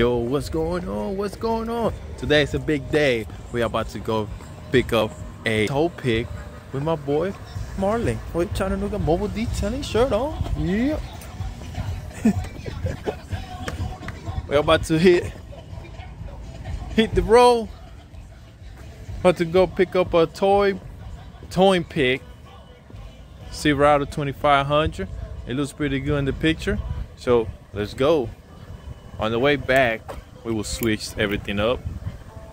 Yo, what's going on? What's going on? Today is a big day. We are about to go pick up a tow pig with my boy Marlon. Wait, trying to look at mobile detailing shirt on. Yeah. We're about to hit hit the road. About to go pick up a toy towing pig. Silverado 2500. It looks pretty good in the picture. So let's go. On the way back, we will switch everything up.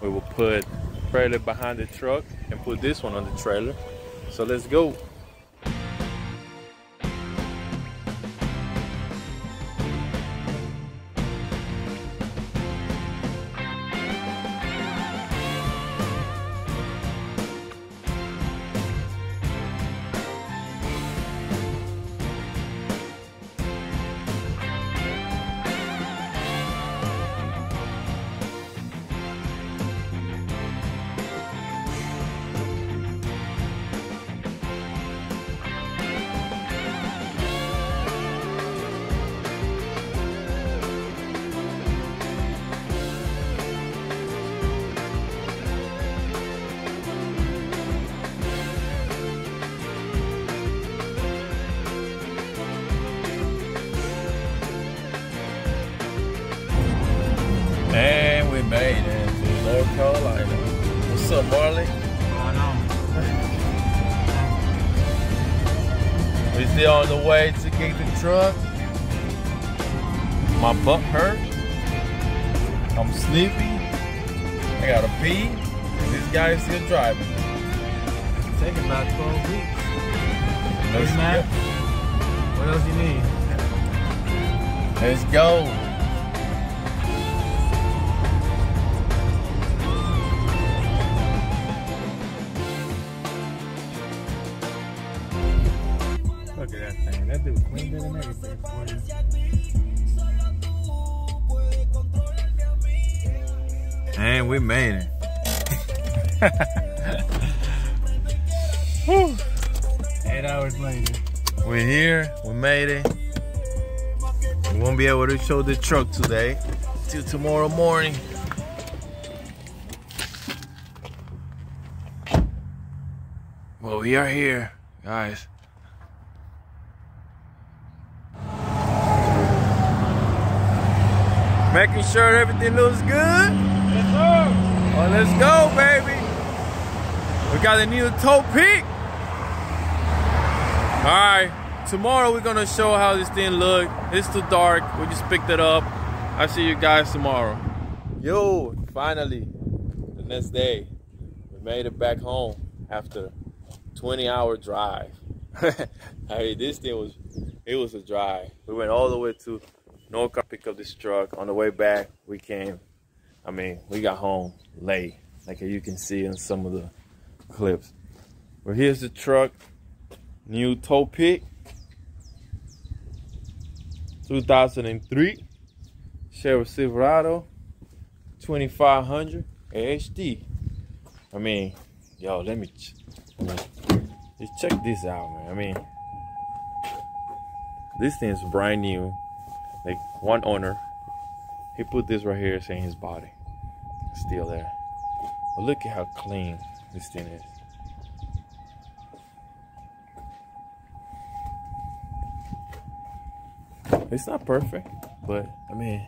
We will put trailer behind the truck and put this one on the trailer. So let's go. What's up, Marley? We still on the way to get the truck. My butt hurt. I'm sleepy. I gotta pee. This guy is still driving. Take about 12 weeks. Let's. What else you need? Let's go. That dude cleaned and everything for you. And we made it. Eight hours later. We're here. We made it. We won't be able to show the truck today till tomorrow morning. Well, we are here, guys. Making sure everything looks good. Yes, sir. Well, let's go, baby. We got a new tow pig. All right, tomorrow we're gonna show how this thing look. It's too dark. We just picked it up. I'll see you guys tomorrow. Yo, finally, the next day, we made it back home after 20 hour drive. I mean, this thing was, it was a drive. We went all the way to Norco, pick up this truck. On the way back, we came I mean, we got home late, like you can see in some of the clips. But here's the truck, new tow pig, 2003 Chevrolet Silverado, 2500 HD. I mean, yo, let me, just check this out, man. I mean, this thing's brand new. Like one owner, he put this right here saying his body still there. But look at how clean this thing is. It's not perfect, but I mean,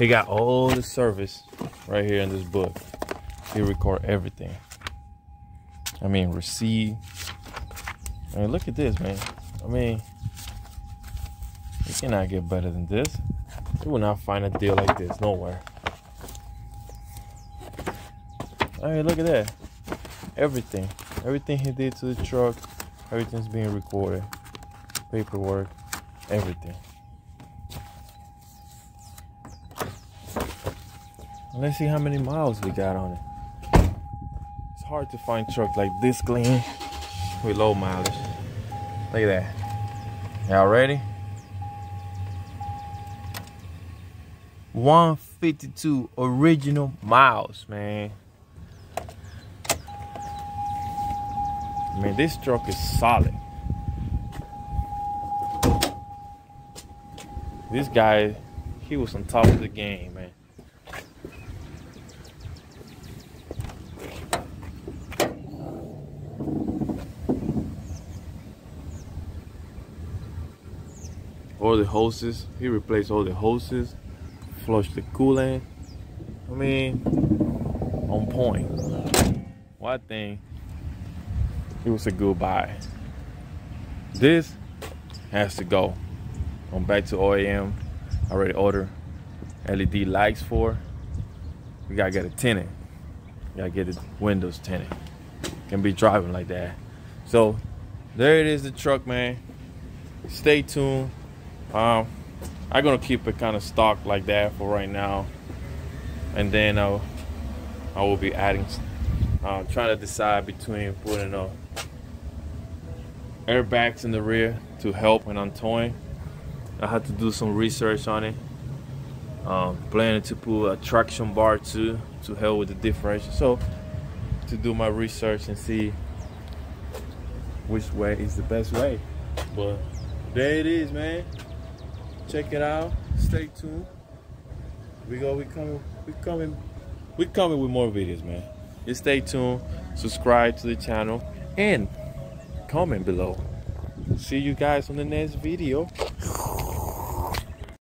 he got all the service right here in this book. He record everything. I mean, receipt. I mean, look at this, man. I mean, you cannot get better than this. You will not find a deal like this nowhere. I mean, look at that. Everything. Everything he did to the truck, everything's being recorded. Paperwork, everything. Let's see how many miles we got on it. It's hard to find truck like this clean with low mileage. Look at that. Y'all ready? 152 original miles, man. Man, this truck is solid. This guy, he was on top of the game, man. All the hoses. He replaced all the hoses, flushed the coolant. I mean, on point. One thing, it was a good buy. This has to go. I'm back to OEM. I already ordered LED lights for. We gotta get a tinted. We gotta get the windows tinted. Can be driving like that. So there it is, the truck, man. Stay tuned. Um, I'm gonna keep it kind of stock like that for right now, and then I'll, I will be adding, uh, trying to decide between putting uh, airbags in the rear to help when I'm towing. I had to do some research on it. Um, planning to put a traction bar too to help with the differential. So to do my research and see which way is the best way. But there it is, man. Check it out. Stay tuned. We go. We coming. We coming. We coming with more videos, man. Just stay tuned. Subscribe to the channel and comment below. See you guys on the next video.